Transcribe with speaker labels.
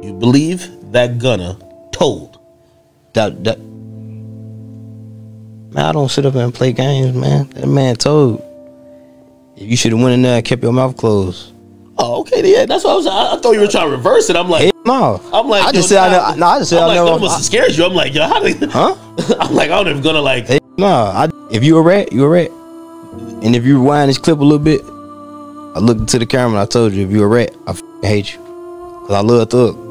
Speaker 1: You believe that Gunna told.
Speaker 2: That that man, I don't sit up and play games, man. That man told. If you should have went in there and kept your mouth closed.
Speaker 1: Oh, okay, yeah, that's what I was. I, I thought you were trying to reverse it. I'm like,
Speaker 2: hey, no.
Speaker 1: I'm like,
Speaker 2: I just said I
Speaker 1: nah.
Speaker 2: I, No, I just said
Speaker 1: I'm
Speaker 2: I
Speaker 1: like,
Speaker 2: never.
Speaker 1: Almost I, scares you. I'm like, yo, how do?
Speaker 2: huh?
Speaker 1: I'm like, I don't even gonna like.
Speaker 2: Hey, no. I, if you a rat, you a rat. And if you rewind this clip a little bit, I looked into the camera and I told you, if you a rat, I f- hate you. Cause I love Thug.